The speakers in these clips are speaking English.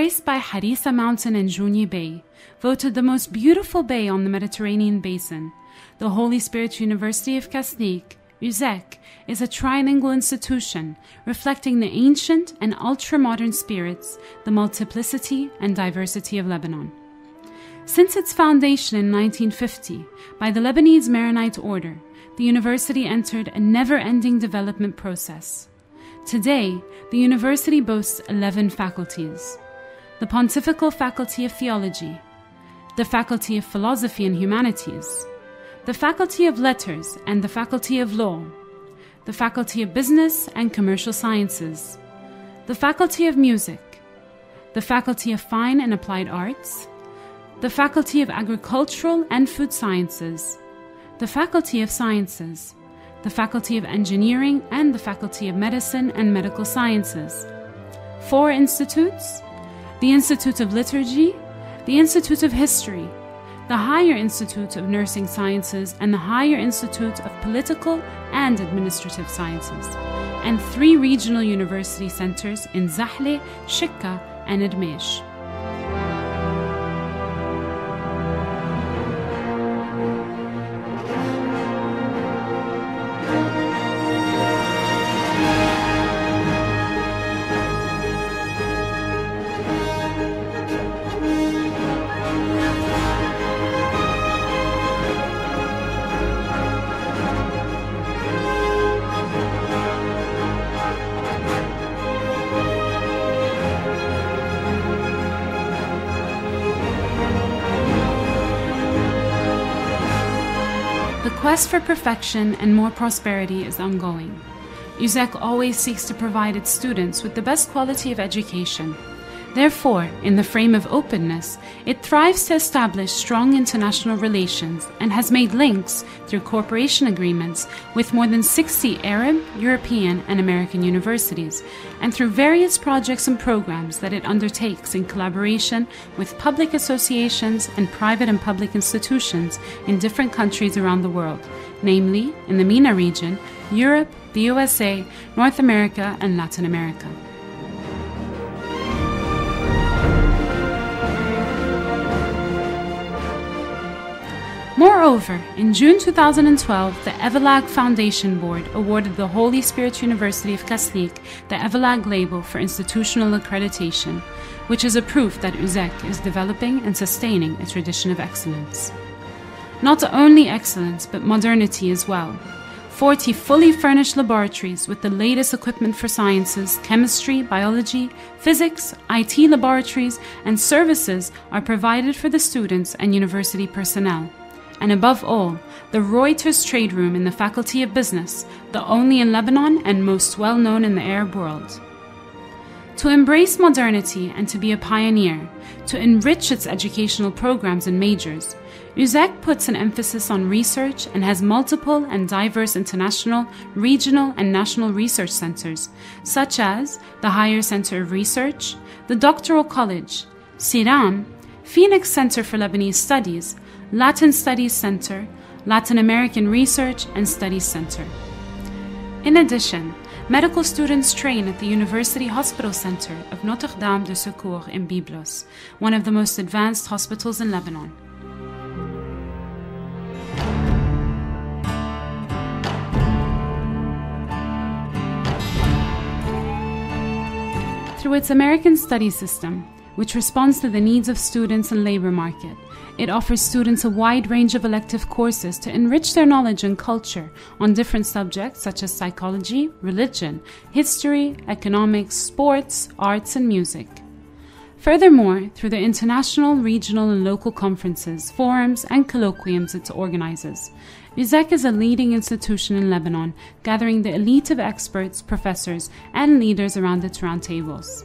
Embraced by Harissa Mountain and Jounieh Bay, voted the most beautiful bay on the Mediterranean basin, the Holy Spirit University of Kaslik, USEK, is a trilingual institution reflecting the ancient and ultra modern spirits, the multiplicity and diversity of Lebanon. Since its foundation in 1950 by the Lebanese Maronite Order, the university entered a never ending development process. Today, the university boasts 11 faculties the Pontifical Faculty of Theology, the Faculty of Philosophy and Humanities, the Faculty of Letters and the Faculty of Law, the Faculty of Business and Commercial Sciences, the Faculty of Music, the Faculty of Fine and Applied Arts, the Faculty of Agricultural and Food Sciences, the Faculty of Sciences, the Faculty of Engineering, and the Faculty of Medicine and Medical Sciences. Four institutes the Institute of Liturgy, the Institute of History, the Higher Institute of Nursing Sciences, and the Higher Institute of Political and Administrative Sciences, and three regional university centers in Zahle, Chekka, and Rmeich. Quest for perfection and more prosperity is ongoing. USEK always seeks to provide its students with the best quality of education. Therefore, in the frame of openness, it thrives to establish strong international relations and has made links through cooperation agreements with more than 60 Arab, European, and American universities, and through various projects and programs that it undertakes in collaboration with public associations and private and public institutions in different countries around the world, namely in the MENA region, Europe, the USA, North America, and Latin America. Moreover, in June 2012, the Evalag Foundation Board awarded the Holy Spirit University of Kaslik the Evalag label for institutional accreditation, which is a proof that USEK is developing and sustaining a tradition of excellence. Not only excellence, but modernity as well. 40 fully furnished laboratories with the latest equipment for sciences, chemistry, biology, physics, IT laboratories, and services are provided for the students and university personnel and above all, the Reuters Trade Room in the Faculty of Business, the only in Lebanon and most well known in the Arab world. To embrace modernity and to be a pioneer, to enrich its educational programs and majors, USEK puts an emphasis on research and has multiple and diverse international, regional, and national research centers, such as the Higher Center of Research, the Doctoral College, CIRAM, Phoenix Center for Lebanese Studies, Latin Studies Center, Latin American Research and Studies Center. In addition, medical students train at the University Hospital Center of Notre Dame de Secours in Byblos, one of the most advanced hospitals in Lebanon. Through its American study system, which responds to the needs of students and labor market, it offers students a wide range of elective courses to enrich their knowledge and culture on different subjects such as psychology, religion, history, economics, sports, arts, and music. Furthermore, through the international, regional, and local conferences, forums, and colloquiums it organizes, USEK is a leading institution in Lebanon, gathering the elite of experts, professors, and leaders around its roundtables.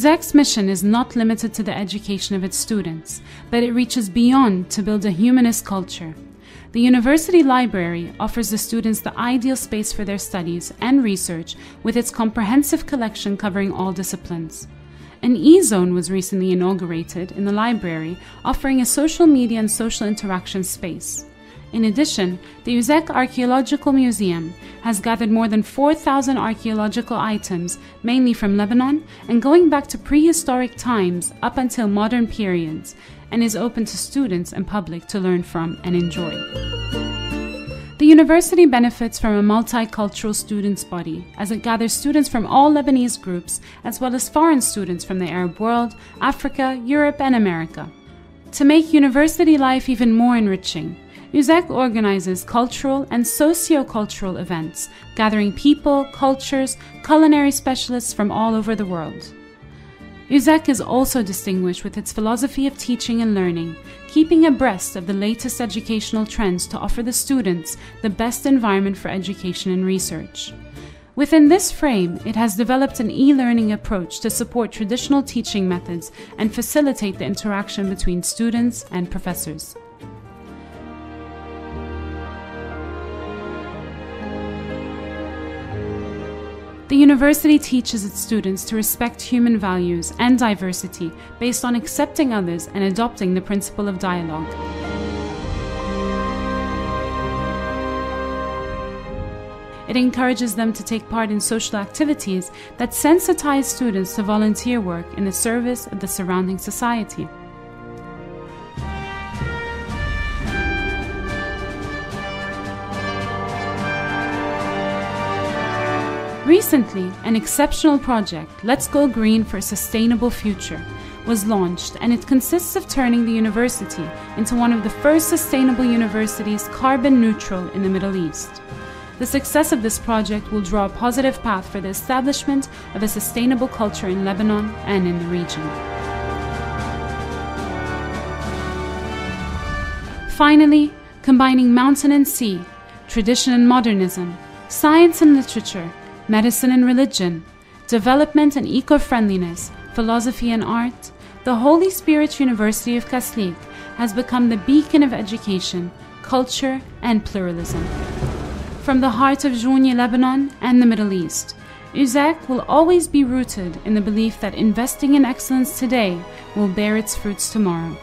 USEK's mission is not limited to the education of its students, but it reaches beyond to build a humanist culture. The university library offers the students the ideal space for their studies and research with its comprehensive collection covering all disciplines. An e-zone was recently inaugurated in the library, offering a social media and social interaction space. In addition, the USEK Archaeological Museum has gathered more than 4,000 archaeological items, mainly from Lebanon and going back to prehistoric times up until modern periods, and is open to students and public to learn from and enjoy. The university benefits from a multicultural students body as it gathers students from all Lebanese groups as well as foreign students from the Arab world, Africa, Europe, and America. To make university life even more enriching, USEK organizes cultural and socio-cultural events, gathering people, cultures, culinary specialists from all over the world. USEK is also distinguished with its philosophy of teaching and learning, keeping abreast of the latest educational trends to offer the students the best environment for education and research. Within this frame, it has developed an e learning approach to support traditional teaching methods and facilitate the interaction between students and professors. The university teaches its students to respect human values and diversity based on accepting others and adopting the principle of dialogue. It encourages them to take part in social activities that sensitize students to volunteer work in the service of the surrounding society. Recently, an exceptional project, Let's Go Green for a Sustainable Future, was launched and it consists of turning the university into one of the first sustainable universities carbon neutral in the Middle East. The success of this project will draw a positive path for the establishment of a sustainable culture in Lebanon and in the region. Finally, combining mountain and sea, tradition and modernism, science and literature, medicine and religion, development and eco friendliness, philosophy and art, the Holy Spirit University of Kaslik has become the beacon of education, culture, and pluralism. From the heart of Jounieh, Lebanon, and the Middle East, USEK will always be rooted in the belief that investing in excellence today will bear its fruits tomorrow.